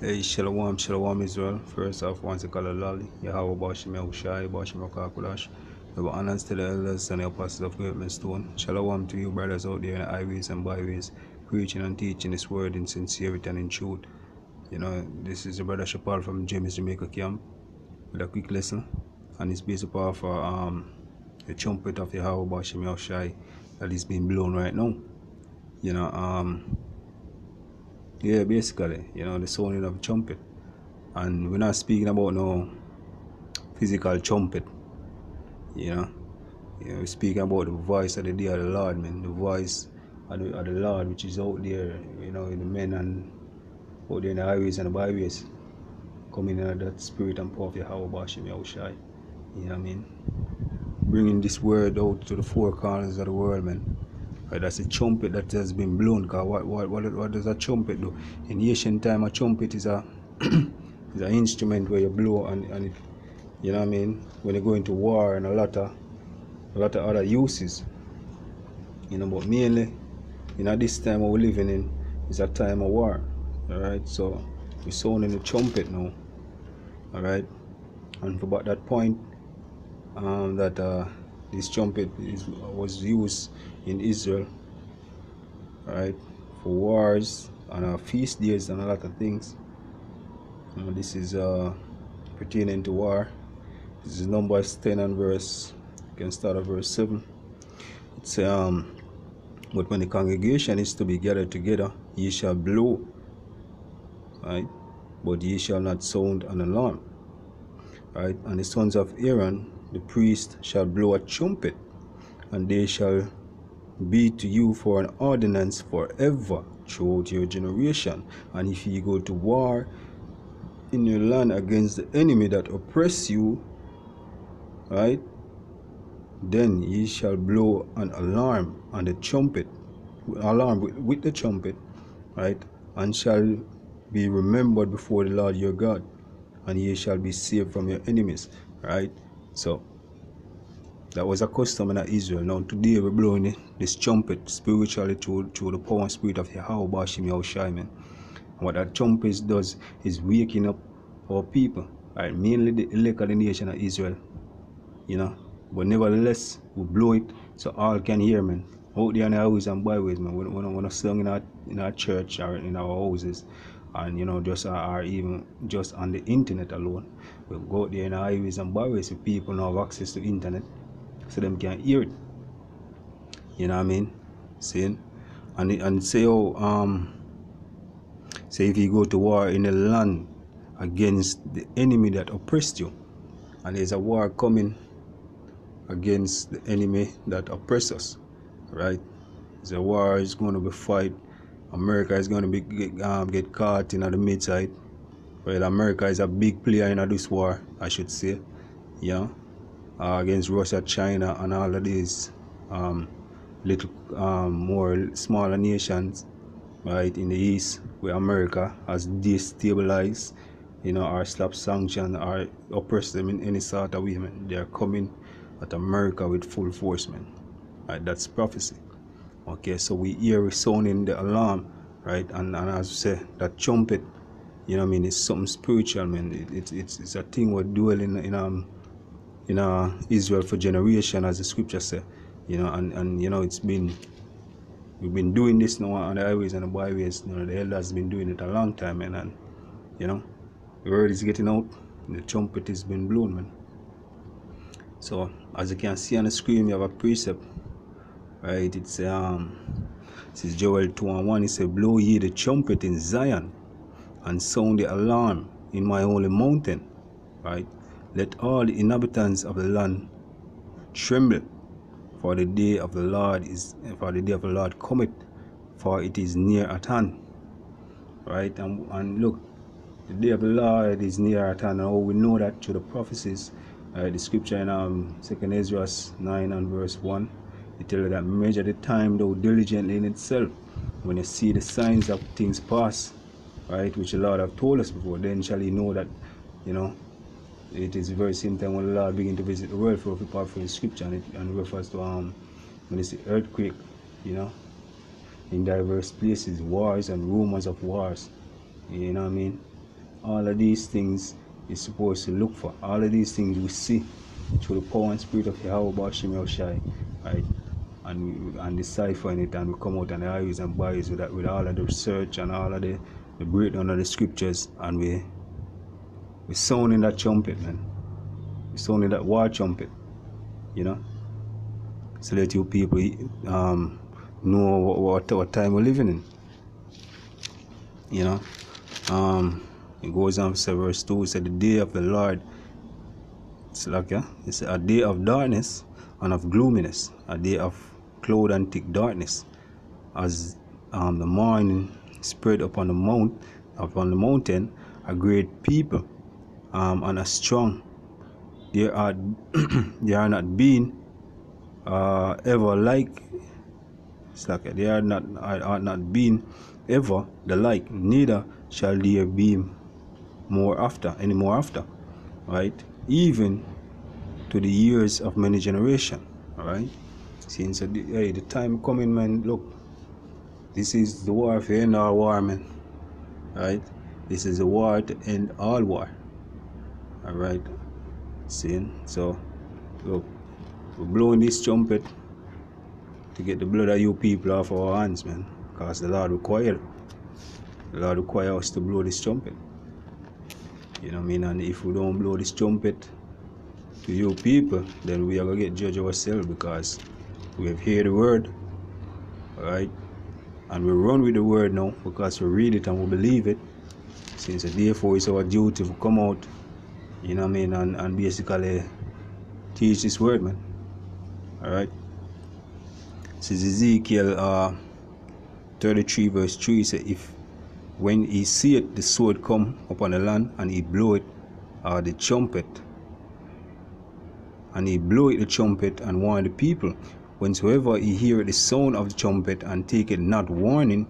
Hey, Shalom, Shalom Israel. First off, once I call a lolly, Yahweh Bashim Yahushai, Bashim Rakakulash. Give honors to the elders and the apostles of Great Millstone. Shalom to you, brothers out there in the highways and byways, preaching and teaching this word in sincerity and in truth. You know, this is your brother Shapal from James Jamaica Camp with a quick lesson. And it's based upon for, um, the trumpet of Yahweh Bashim Yahushai that is being blown right now. You know, um, yeah, basically, you know, the sounding of trumpet. And we're not speaking about no physical trumpet, you know. You know, we're speaking about the voice of the day of the Lord, man. The voice of the, of the Lord which is out there, you know, in the men and out there in the highways and the byways. Coming in that spirit and power of Yahweh Bashim Yahushai. You know what I mean? Bringing this word out to the four corners of the world, man. Right, that's a trumpet that has been blown. Cause what, what, what, what does a trumpet do? In ancient time, a trumpet is a is an instrument where you blow and, and it, you know what I mean. When you go into war and a lot of a lot of other uses. You know, but mainly, you know, this time we're living in is a time of war. All right, so we're sounding the trumpet now. All right, and for about that point, um, that uh, this trumpet is was used in Israel, right, for wars and uh, feast days and a lot of things. This is uh, pertaining to war. This is Numbers 10 and verse, you can start at verse 7. It's um, but when the congregation is to be gathered together, ye shall blow, right, but ye shall not sound an alarm, right, and the sons of Aaron, the priest, shall blow a trumpet, and they shall be to you for an ordinance forever throughout your generation. And if ye go to war in your land against the enemy that oppress you, right, then ye shall blow an alarm and the trumpet, alarm with, with the trumpet, right, and shall be remembered before the Lord your God, and ye shall be saved from your enemies, right. So that was a custom in Israel. Now today we're blowing this trumpet spiritually through, through the power and spirit of Yahweh Bashim Yahushai, man. What that trumpet does is waking up our people, right? Mainly the elect of the nation of Israel, you know. But nevertheless, we blow it so all can hear, man. Out there in the houses and byways, man. We when, when I sung in our, in our church or in our houses, and you know, just uh, or even just on the internet alone, we go there in the highways and byways with people now have access to internet so them can hear it. You know what I mean? Saying and and say oh um say if you go to war in a land against the enemy that oppressed you and there's a war coming against the enemy that oppressed us right a war is going to be fight america is going to be get, um, get caught in the midside well america is a big player in this war i should say yeah uh, against Russia, China, and all of these um, little um, more smaller nations, right in the east, where America has destabilized, you know, or slapped sanction or oppressed them in any sort of way. Man. They are coming at America with full force, man. Right, that's prophecy. Okay, so we hear sounding the alarm, right, and, and as I say, that trumpet, you know, I mean, it's something spiritual, man. It, it, it's it's a thing we're dwelling in um in uh, Israel for generation, as the scripture say. You know, and, and you know it's been we've been doing this now on the highways and the byways. You know, the elders been doing it a long time, man, and you know, the word is getting out. The trumpet is being blown, man. So as you can see on the screen, we have a precept, right? It's um, this is Joel two and one. It says, "Blow ye the trumpet in Zion, and sound the alarm in my holy mountain." Right? Let all the inhabitants of the land tremble, for the day of the Lord is for the day of the Lord cometh, for it is near at hand. Right? And, and look, the day of the Lord is near at hand. And we know that through the prophecies, uh, the scripture in um, Second Ezra 9 and verse 1, it tells you that measure the time though diligently in itself. When you see the signs of things pass, right, which the Lord have told us before, then shall you know that, you know, it is very same time when the Lord begin to visit the world for people for the scripture and it and refers to um when it's the earthquake, you know, in diverse places, wars and rumors of wars. You know what I mean? all of these things you're supposed to look for. All of these things we see through the power and spirit of Yahweh Bashim Shai, right? And and deciphering it and we come out and the eyes and bodies with that with all of the research and all of the, the breakdown of the scriptures and we we sounding that trumpet man. We sounding that war trumpet, you know. So let you people um, know what, what, what time we're living in. You know. Um it goes on say verse 2, it said the day of the Lord it's like yeah, it's a day of darkness and of gloominess, a day of cloud and thick darkness, as um, the morning spread upon the mount upon the mountain a great people um, and a strong. There are there are not been uh, ever like it's like they are not are not been ever the like, neither shall there be more after, any more after, right? Even to the years of many generation, right? Since the, hey, the time coming, man, look, this is the war to end all war, man, right? This is a war to end all war, all right? See, so, look, we're blowing this trumpet to get the blood of you people off our hands, man, because the Lord required, the Lord require us to blow this trumpet. You know what I mean? And if we don't blow this trumpet to you people, then we are gonna get judged ourselves because we have heard the word, alright? And we run with the word now because we read it and we believe it. Since therefore it's our duty to come out, you know what I mean, and, and basically teach this word, man. Alright? This is Ezekiel uh, 33 verse 3 says if when he seeth the sword come upon the land and he blow it uh, the trumpet and he blow it the trumpet and warn the people whensoever he hear the sound of the trumpet and take it not warning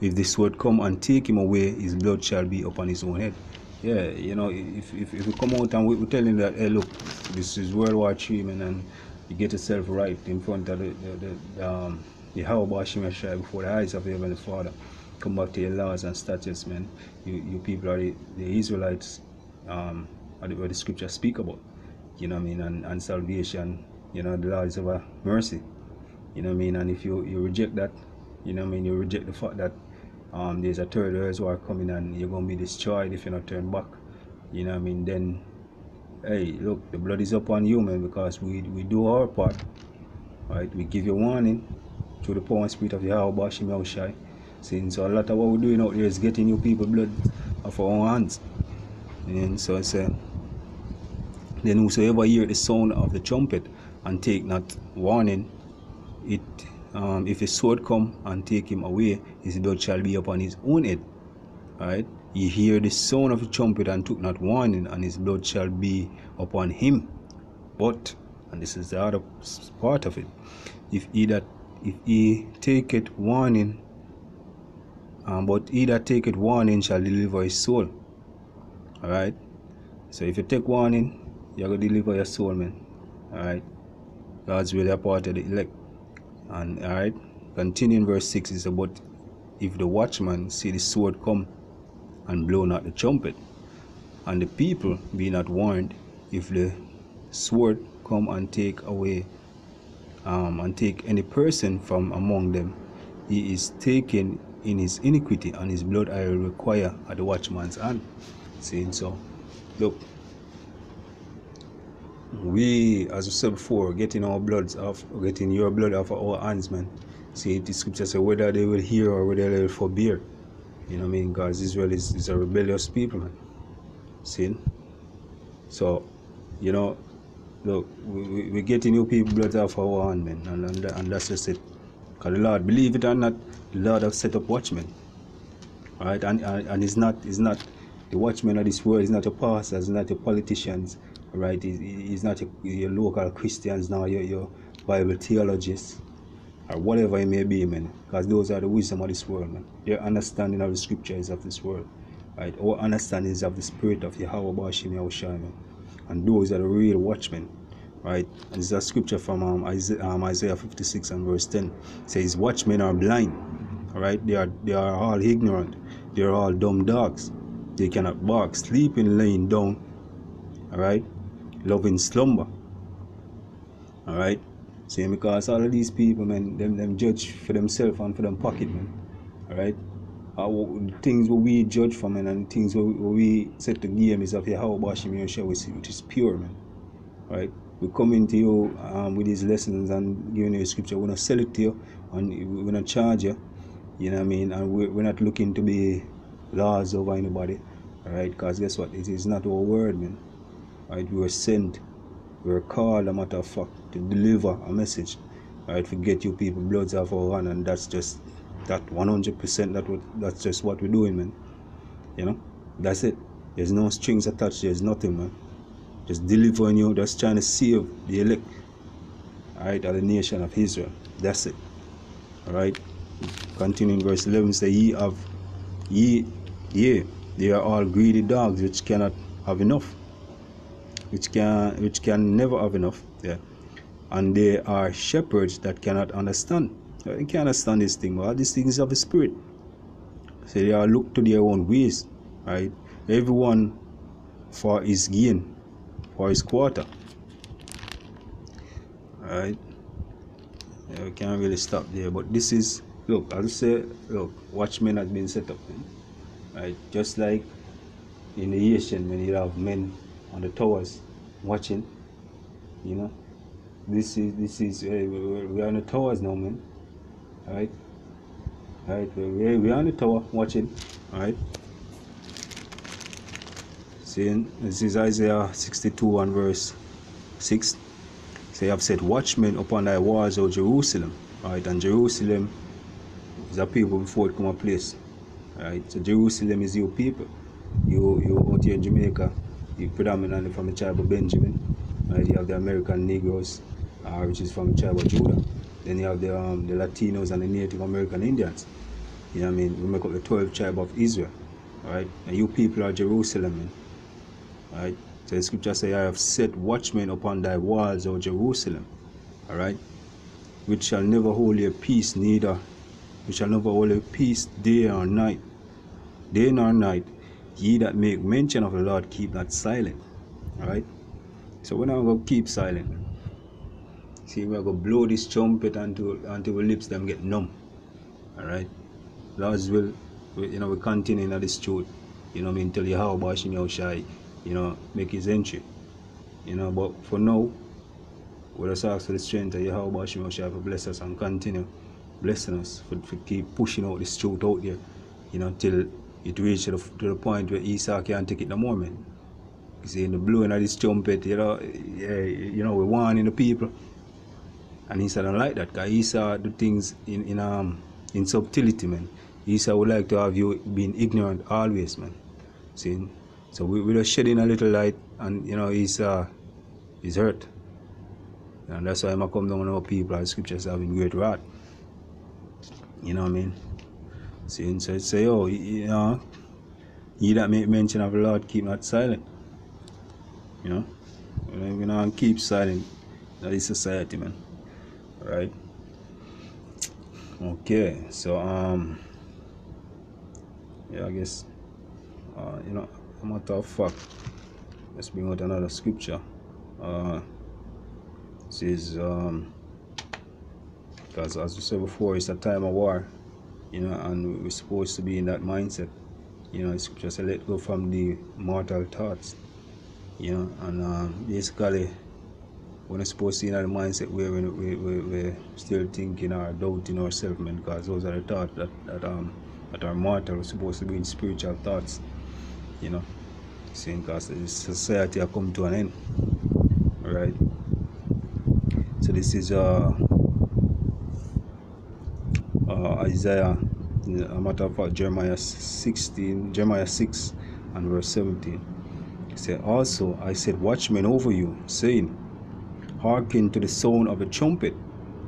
if the sword come and take him away his blood shall be upon his own head yeah you know if, if, if we come out and we, we tell him that hey look this is world war three man and you get yourself right in front of the the, the um the how before the eyes of the heavenly father come back to your laws and statutes, man. You you people are the, the Israelites, um, are the, what the scriptures speak about. You know what I mean? And, and salvation, you know, the Lord is of mercy. You know what I mean? And if you, you reject that, you know what I mean, you reject the fact that um, there's a third earth who are coming and you're going to be destroyed if you not turn back. You know what I mean? Then, hey, look, the blood is upon you, man, because we, we do our part. Right? We give you warning through the power and spirit of Yahweh Bashim Yahushai. Since so a lot of what we're doing out there is getting you people blood off our own hands. And so I said, then whosoever hear the sound of the trumpet and take not warning, it um, if a sword come and take him away, his blood shall be upon his own head. Right? He hear the sound of a trumpet and took not warning, and his blood shall be upon him. But, and this is the other part of it, if he that if he take it warning um, but he that it warning shall deliver his soul. Alright? So if you take warning, you're to deliver your soul, man. Alright? God's really a part of the elect. And alright? Continuing verse 6 is about if the watchman see the sword come and blow not the trumpet, and the people be not warned, if the sword come and take away um, and take any person from among them, he is taken in his iniquity and his blood I will require at the watchman's hand. Saying so, look, we, as we said before, getting our bloods off, getting your blood off of our hands, man. See, the scripture says whether they will hear or whether they will forbear. You know what I mean? Because Israel is, is a rebellious people, man. See? So, you know, look, we, we, we're getting you people blood off our hand, man. And, and, and that's just it. Because the Lord, believe it or not, the Lord have set up watchmen. Right? And, and, and it's not it's not the watchmen of this world, it's not your pastors, it's not your politicians, right? It's not your, local Christians now, your, your Bible theologists, or whatever it may be, man. Because those are the wisdom of this world, man. Your understanding of the scriptures of this world. Right? Our understandings of the spirit of Yahweh Bashim Yahushua, man. And those are the real watchmen right? And this is a scripture from um, Isaiah, um, Isaiah 56 and verse 10. It says, Watchmen are blind, right? They are, they are all ignorant. They are all dumb dogs, They cannot bark, sleeping, laying down. Alright? Loving slumber. Alright? See, because all of these people, man, them them judge for themselves and for them pocket, man. Alright? Uh, things what we judge from man, and things what, we set the game is of your how about your show which is pure, man. Alright? We come into you um, with these lessons and giving you a scripture. We're not sell it to you and we're not charge you. You know what I mean? And we're, we're not looking to be laws over anybody. Alright? Because guess what? It is not our word, man. Right? We were sent. We were called, a matter of fact, to deliver a message. Right? To get you people bloods off our hand, and that's just that 100% that what, that's just what we're doing, man. You know? That's it. There's no strings attached, there's nothing, man. Just delivering you, just trying to save the elect. Alright, of the nation of Israel. That's it. Alright? Continuing verse 11 say, Ye have, ye, ye, they are all greedy dogs which cannot have enough. Which can, which can never have enough. Yeah. And they are shepherds that cannot understand. You can't understand this thing, but these things of the spirit. So they are look to their own ways. Right? Everyone for his gain, for his quarter. Right? Yeah, we can't really stop there. But this is look, I'll say look, watchmen has been set up. Right? Just like in the Asian when you have men on the towers watching, you know. This is this is uh, we are on the towers now, man. Alright? Alright, we're, we're on the tower watching. Alright? Seeing this is Isaiah 62 and verse 6. Say, I've set watchmen upon thy walls, O Jerusalem. Alright, and Jerusalem is a people before it come a place. Alright, so Jerusalem is your people. You you out here in Jamaica, you predominantly from the tribe of Benjamin. Right, you have the American Negroes, uh, which is from the tribe of Judah. Then you have the um, the Latinos and the Native American Indians. You know what I mean? We make up the 12 tribe of Israel. Right? And you people are Jerusalem. Right? So the scripture say, I have set watchmen upon thy walls, O Jerusalem. Alright? Which shall never hold your peace, neither which shall never hold your peace day or night. Day nor night, ye that make mention of the Lord keep not silent. Alright? So we're not to keep silent. See, we're going to blow this trumpet until, until our lips them get numb. Alright? Lord's will, you know, we continue in this truth. You know I mean? Until Yahweh Shim Yahushai, you know, make his entry. You know, but for now, we just ask for the strength of Yahweh Shim Yahushai to bless us and continue blessing us, for, for keep pushing out this truth out there, you know, till it reaches to the, to the point where Esau can't take it no more, man. You see, in the blowing of this trumpet, you know, yeah, you know, we're warning the people. And Esau don't like that, because Esau do things in, in, um, in subtlety, man. Esau would like to have you being ignorant always, man. See? So we, we're just shedding a little light, and, you know, Esau is hurt. And that's why I'm come down on our people, as scriptures having great wrath. You know what I mean? See, so say, oh, you know, you that make mention of the Lord, keep not silent. You know? You know, and keep silent. That is society, man. Right? Okay, so, um, yeah, I guess, uh, you know, a matter of fact, let's bring out another scripture. Uh, says, um, because as we said before it's a time of war you know and we're supposed to be in that mindset. You know it's just a let go from the mortal thoughts you know and um, basically we're supposed to be in that mindset where we, we, we, we're still thinking or doubting ourselves man because those are the thoughts that, that um that are mortal. We're supposed to be in spiritual thoughts you know. Seeing because society have come to an end right? So this is uh uh, Isaiah, a matter of fact, Jeremiah 16, Jeremiah 6 and verse 17. He said, Also I said, watchmen over you, saying, Hearken to the sound of a trumpet.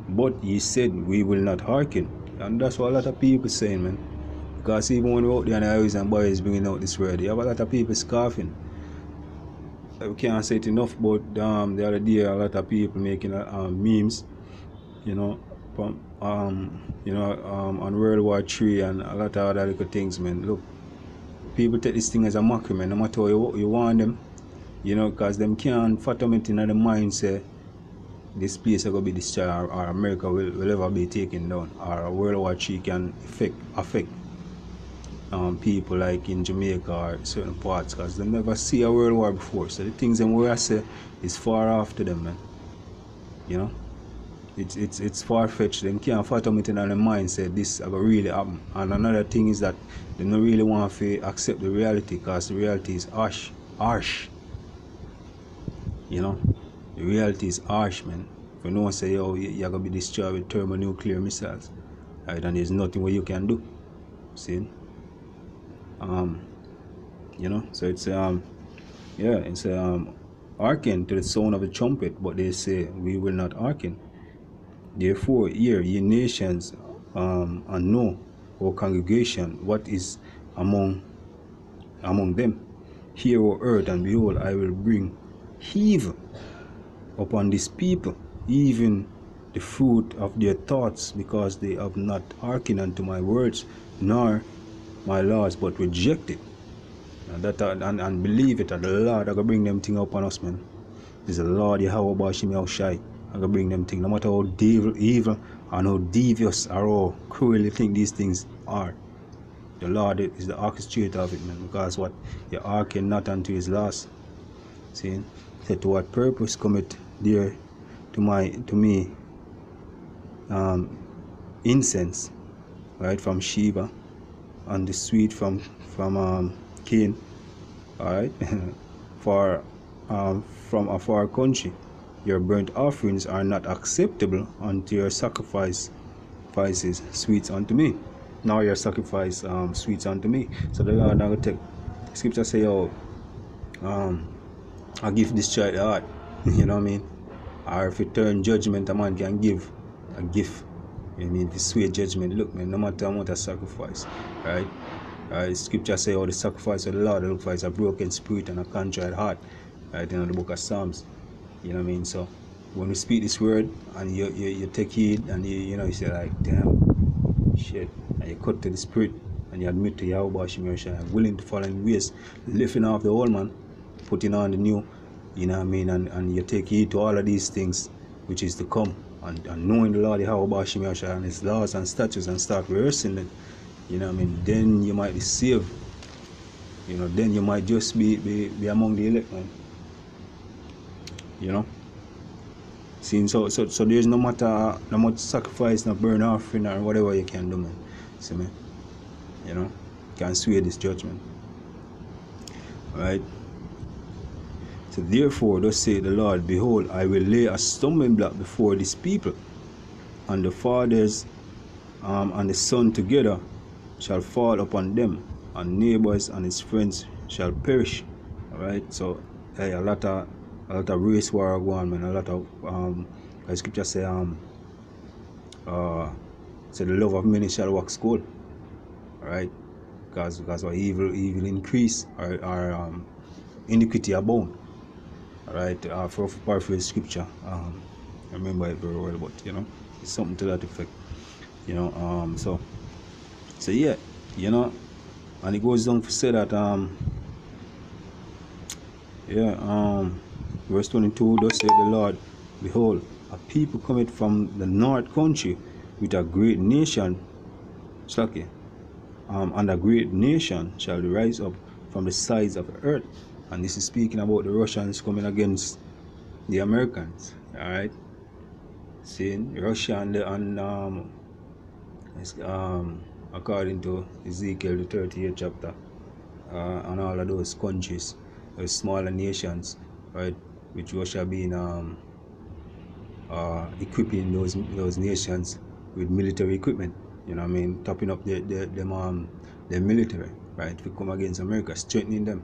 But ye said, We will not hearken. And that's what a lot of people saying, man. Because even when we're out there and the and boys bringing out this word, you have a lot of people scoffing. We can't say it enough, but um, the other day, a lot of people making uh, memes, you know, um, you know, um, on World War Three and a lot of other little things, man. Look, people take this thing as a mockery, man. No matter how you, you want them, you know, because them can't fathom it in the mind say this place is going to be destroyed or, or America will, will ever be taken down or World War III can affect, affect um, people like in Jamaica or certain parts because they never see a world war before. So the things them I say is far off to them, man. You know? It's it's it's far fetched. Them can't fathom it in their mind this ever really happen. And another thing is that they don't really want to accept the reality because the reality is harsh. Harsh. You know? The reality is harsh, man. If you know say yo you're gonna be destroyed with thermonuclear missiles. Right, and there's nothing what you can do. See? Um you know, so it's um yeah, it's um hearken to the sound of the trumpet, but they say we will not hearken. Therefore, hear ye nations um, and know, O congregation, what is among among them. Hear, O earth, and behold, I will bring heave upon this people, even the fruit of their thoughts, because they have not hearkened unto my words, nor my laws, but rejected. And that and, and believe it, that the Lord are gonna bring them thing upon us, man. Is the Lord Yahweh Bashim shy. I gonna bring them things, no matter how devil, evil and how devious or how cruel you think these things are. The Lord is the orchestrator of it, man. Because what you hearken not unto his laws. See? Said to what purpose cometh there to my to me um, incense, right, from Sheba, and the sweet from from um, cane, all right, for um, from a far country. Your burnt offerings are not acceptable unto your sacrifice spices sweets unto me. Now your sacrifice um, sweets unto me. So the Lord now take scripture say, oh, um, I give this child the heart. you know what I mean? Or if you turn judgment, a man can give a gift. You know mean the sweet judgment. Look, man, no matter much a sacrifice, right? Uh, scripture say, "Oh, the sacrifice of the Lord for is a broken spirit and a contrite heart." Right in the book of Psalms. You know what I mean? So when we speak this word and you you, you take heed and you you know you say like, damn, shit, and you cut to the spirit and you admit to Yahweh Shemir I'm willing to follow in ways, lifting off the old man, putting on the new. You know what I mean? And and you take heed to all of these things which is to come. And, and knowing the Lord Yahweh Shemir and his laws and statutes and start rehearsing them. You know what I mean? Then you might be saved. You know, then you might just be, be, be among the elect, man you know. Seeing so so so there's no matter no much sacrifice, no burn offering or whatever you can do, man. See me? You know, can sway this judgment. Alright. So therefore, thus say the Lord, Behold, I will lay a stumbling block before this people, and the fathers um, and the son together shall fall upon them, and neighbors and his friends shall perish. Alright, so hey, a lot of a lot of race war going man. A lot of um scripture say um uh say the love of many shall wax cold right because because of evil evil increase or um iniquity abound right uh for paraphrase scripture um I remember it very well but you know it's something to that effect you know um so so yeah you know and it goes on to say that um yeah um Verse 22 Thus said the Lord, Behold, a people cometh from the north country with a great nation, Slaki, um, and a great nation shall rise up from the sides of the earth. And this is speaking about the Russians coming against the Americans. Alright? Seeing Russia and, the, and um, um, according to Ezekiel the 38th chapter, uh, and all of those countries, those smaller nations, right? Which Russia been um, uh, equipping those those nations with military equipment. You know what I mean? Topping up their, their, them, um, their military, right? To come against America, strengthening them.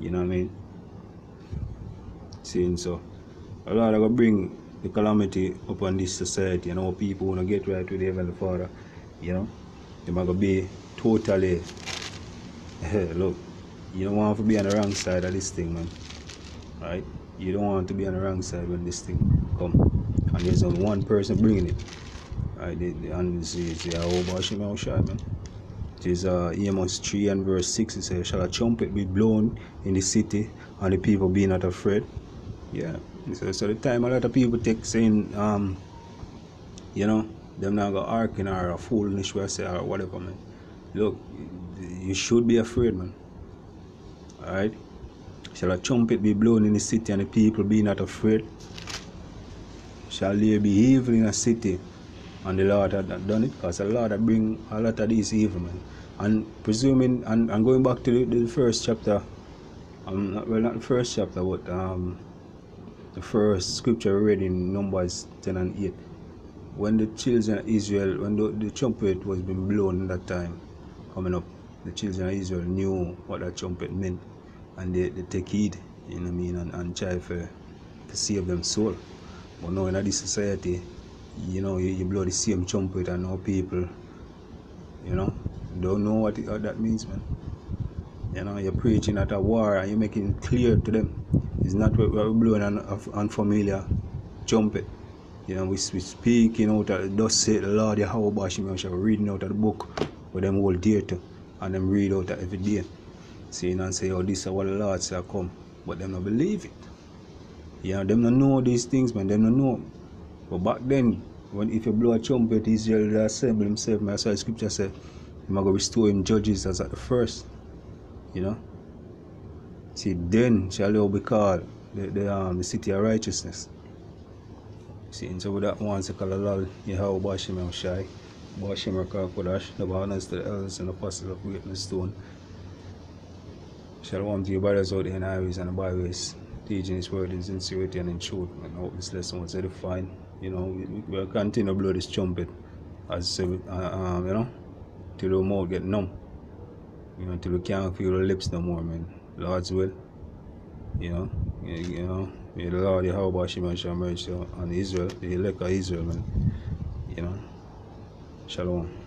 You know what I mean? Seeing so. A lot of bring the calamity upon this society, you know, people wanna get right with the Heavenly Father, you know. They're gonna be totally look, you don't want to be on the wrong side of this thing, man. Right? You don't want to be on the wrong side when this thing come and there's only one person bringing it right and this is the whole Bashim man It is uh, Amos 3 and verse 6. It says, Shall a trumpet be blown in the city and the people be not afraid? Yeah. So, so the time a lot of people take saying, um, you know, them not go arcing or a foolish way say or whatever, man. Look, you should be afraid, man. Alright? Shall a trumpet be blown in the city and the people be not afraid? Shall there be evil in a city and the Lord had done it? Because the Lord had bring a lot of these evil, man. And presuming, and, and going back to the, the first chapter, um, not, well, not the first chapter, but um, the first scripture read in Numbers 10 and 8. When the children of Israel, when the, the trumpet was being blown at that time, coming up, the children of Israel knew what that trumpet meant. And they, they take heed, you know what I mean, and, and try for, to save them soul. But now in this society, you know, you, you blow the same trumpet and now people, you know, don't know what, it, what that means, man. You know, you're preaching at a war and you're making it clear to them. It's not what we're blowing an unfamiliar trumpet. You know, we, we speaking out of thus say the Lord Yahweh we're reading out of the book with them hold dear to and them read out every day. Saying and say, oh, this is what the Lord say come. But them not believe it. You know, them not know these things, man. Them not know. But back then, when if you blow a trumpet, Israel will assemble himself. That's the scripture said, I'm going to restore him judges as at the first. You know? See, then shall you be called the, the, um, the city of righteousness. See, and so with that one, say, Kalalal, Yahweh Bashim Shai, Bashim Rakakodash, the honors to the elders and the apostles of Great Millstone. Shalom to your brothers out in highways and byways, teaching His word in sincerity and in truth. And I hope this lesson was edifying. You know, we, will continue to blow this trumpet, as uh, um, you know, till the mouth get numb. You know, till we can't feel the lips no more, man. Lord's will. You know, you, you know, may the Lord Yahweh Shema Shem mercy on Israel, the elect of Israel, man. You know, Shalom.